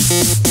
Música